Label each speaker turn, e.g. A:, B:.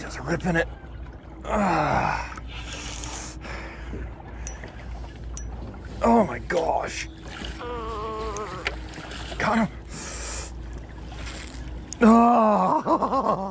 A: just ripping it. Oh my gosh. Got him. Oh.